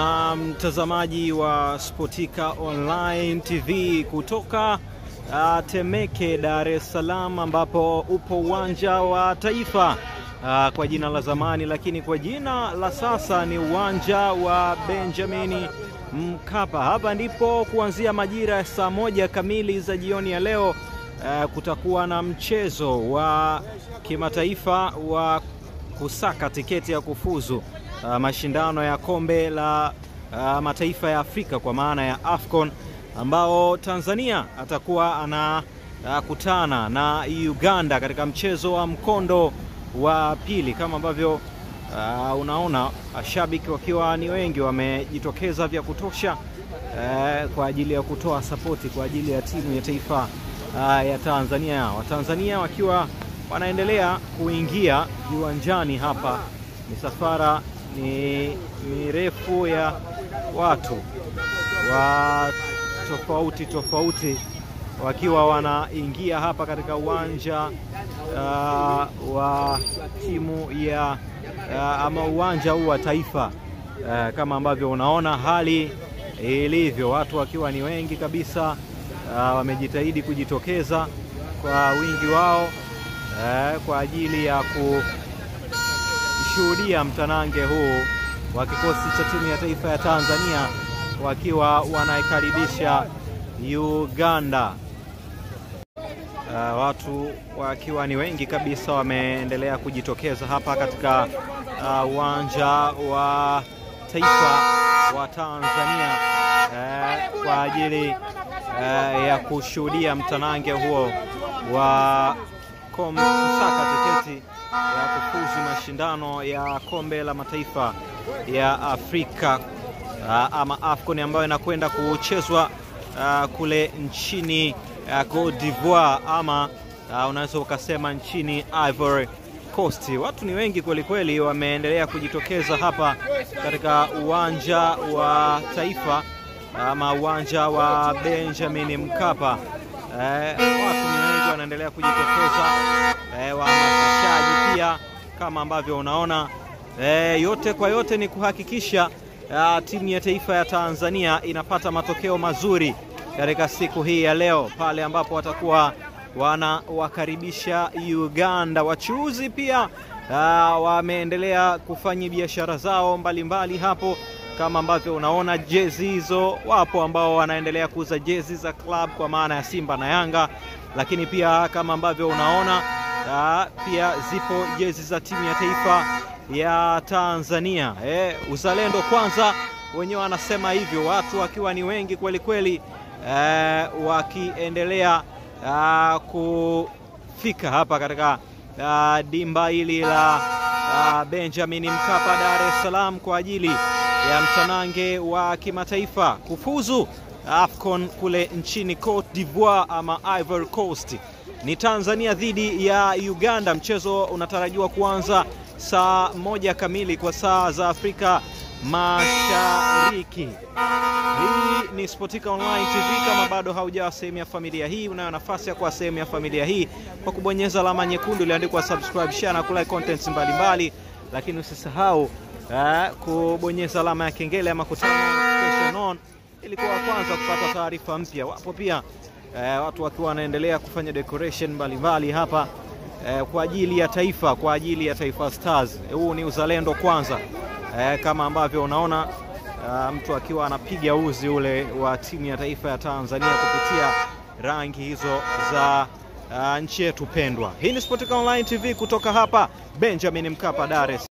na mtazamaji wa Sportika Online TV kutoka uh, Temeke, Dar es Salaam, ambapo upo uwanja wa Taifa uh, kwa jina la zamani, lakini kwa jina la sasa ni uwanja wa Benjamin Mkapa. Hapa ndipo kuanzia majira ya saa moja kamili za jioni ya leo uh, kutakuwa na mchezo wa kimataifa wa kusaka tiketi ya kufuzu uh, mashindano ya kombe la uh, mataifa ya Afrika kwa maana ya AFCON ambao Tanzania atakuwa anakutana uh, na Uganda katika mchezo wa mkondo wa pili. Kama ambavyo uh, unaona mashabiki wakiwa ni wengi wamejitokeza vya kutosha uh, kwa ajili ya kutoa sapoti kwa ajili ya timu ya taifa uh, ya Tanzania. Watanzania wakiwa wanaendelea kuingia viwanjani hapa. Misafara ni mirefu ya watu wa tofauti tofauti wakiwa wanaingia hapa katika uwanja uh, wa timu ya uh, ama uwanja huu wa Taifa uh, kama ambavyo unaona hali ilivyo, watu wakiwa ni wengi kabisa uh, wamejitahidi kujitokeza kwa wingi wao uh, kwa ajili ya kushuhudia mtanange huu wa kikosi cha timu ya taifa ya Tanzania wakiwa wanaikaribisha Uganda. Uh, watu wakiwa ni wengi kabisa wameendelea kujitokeza hapa katika uwanja uh, wa taifa wa Tanzania uh, kwa ajili uh, ya kushuhudia mtanange huo wa kusaka tiketi ya kufuzu mashindano ya kombe la mataifa ya Afrika uh, ama AFCON ambayo inakwenda kuchezwa uh, kule nchini uh, Cote d'Ivoire ama unaweza ukasema nchini Ivory Coast. Watu ni wengi kweli kweli, wameendelea kujitokeza hapa katika uwanja wa taifa ama uwanja wa Benjamin Mkapa. Eh, watu ni wanaendelea kujitokeza. Eh, wahamasishaji pia kama ambavyo unaona. Eh, yote kwa yote ni kuhakikisha a, timu ya taifa ya Tanzania inapata matokeo mazuri katika siku hii ya leo pale ambapo watakuwa wanawakaribisha Uganda. Wachuuzi pia wameendelea kufanya biashara zao mbalimbali mbali hapo kama ambavyo unaona jezi hizo, wapo ambao wanaendelea kuuza jezi za club kwa maana ya Simba na Yanga, lakini pia kama ambavyo unaona uh, pia zipo jezi za timu ya taifa ya Tanzania. Eh, uzalendo kwanza, wenyewe wanasema hivyo, watu wakiwa ni wengi kweli kweli, eh, wakiendelea uh, kufika hapa katika uh, dimba hili la Benjamin Mkapa, Dar es Salaam kwa ajili ya mtanange wa kimataifa kufuzu AFCON kule nchini Cote d'Ivoire ama Ivory Coast. Ni Tanzania dhidi ya Uganda. Mchezo unatarajiwa kuanza saa moja kamili kwa saa za Afrika Mashariki. Hii ni Sportika Online TV. Kama bado haujawa sehemu ya familia hii, unayo nafasi ya kuwa sehemu ya familia hii kwa kubonyeza alama nyekundu iliyoandikwa subscribe, share na kulike contents mbalimbali, lakini usisahau uh, kubonyeza alama ya kengele ama kutana ilikuwa kwanza kupata taarifa mpya. Wapo pia uh, watu wakiwa wanaendelea kufanya decoration mbalimbali hapa uh, kwa ajili ya taifa, kwa ajili ya Taifa Stars. Huu ni uzalendo kwanza. Uh, kama ambavyo unaona uh, mtu akiwa anapiga uzi ule wa timu ya taifa ya Tanzania kupitia rangi hizo za uh, nchi yetu pendwa. Hii ni Sportica Online TV kutoka hapa Benjamin Mkapa, Dar es